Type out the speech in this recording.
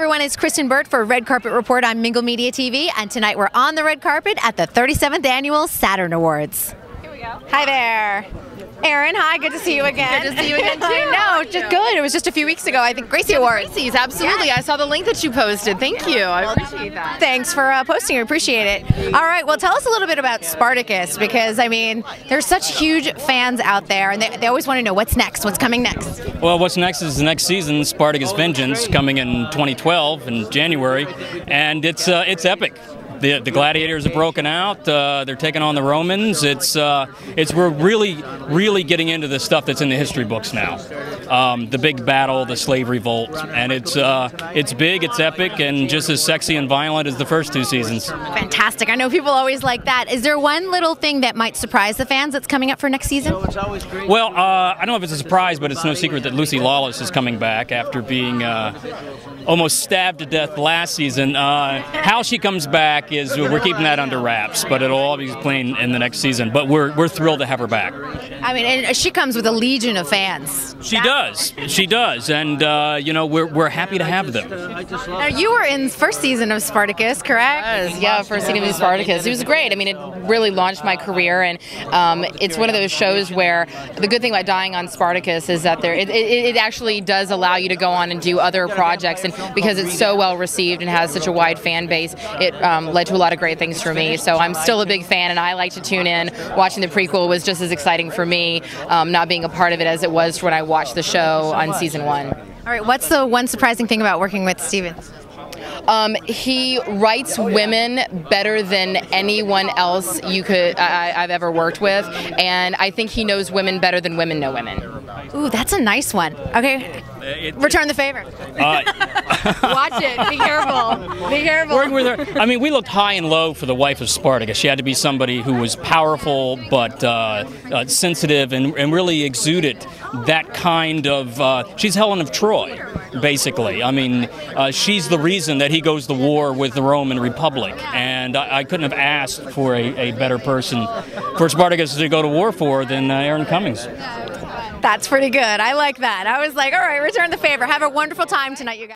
everyone, it's Kristyn Burtt for Red Carpet Report on Mingle Media TV, and tonight we're on the red carpet at the 37th Annual Saturn Awards. Here we go. Hi there. Erin, hi, good to see you again. Good to see you again, too. I know, just good. It was just a few weeks ago, I think, Gracie Awards. Gracie's, absolutely. I saw the link that you posted. Thank you. I appreciate that. Thanks for uh, posting. I appreciate it. All right. Well, tell us a little bit about Spartacus because I mean, there's such huge fans out there, and they, they always want to know what's next, what's coming next. Well, what's next is the next season, Spartacus Vengeance, coming in 2012 in January, and it's uh, it's epic. The, the gladiators are broken out. Uh, they're taking on the Romans. It's uh, it's we're really really getting into the stuff that's in the history books now. Um, the big battle, the slave revolt, and it's uh, it's big, it's epic, and just as sexy and violent as the first two seasons. Fantastic. I know people always like that. Is there one little thing that might surprise the fans that's coming up for next season? Well, uh, I don't know if it's a surprise, but it's no secret that Lucy Lawless is coming back after being uh, almost stabbed to death last season. Uh, how she comes back is we're keeping that under wraps, but it'll all be playing in the next season. But we're, we're thrilled to have her back. I mean, and she comes with a legion of fans. She does. She does. And, uh, you know, we're, we're happy to have them. Now, you were in the first season of Spartacus, correct? was, yeah, first season of Spartacus. It was great. I mean, it really launched my career, and um, it's one of those shows where the good thing about dying on Spartacus is that there it, it, it actually does allow you to go on and do other projects, and because it's so well received and has such a wide fan base, it um, led to a lot of great things for me. So I'm still a big fan, and I like to tune in. Watching the prequel was just as exciting for me, um, not being a part of it as it was when I watched the show on season one. All right. What's the one surprising thing about working with Steven? Um, he writes women better than anyone else you could I, I've ever worked with, and I think he knows women better than women know women. Ooh, that's a nice one. Okay. Return the favor. Uh, Watch it. Be careful. Be careful. working with her. I mean, we looked high and low for the wife of Spartacus. She had to be somebody who was powerful but uh, uh, sensitive and, and really exuded that kind of. Uh, she's Helen of Troy, basically. I mean, uh, she's the reason that he goes to war with the Roman Republic, and I, I couldn't have asked for a, a, better person for Spartacus to go to war for than uh, Erin Cummings. That's pretty good. I like that. I was like, all right, return the favor. Have a wonderful time tonight, you guys.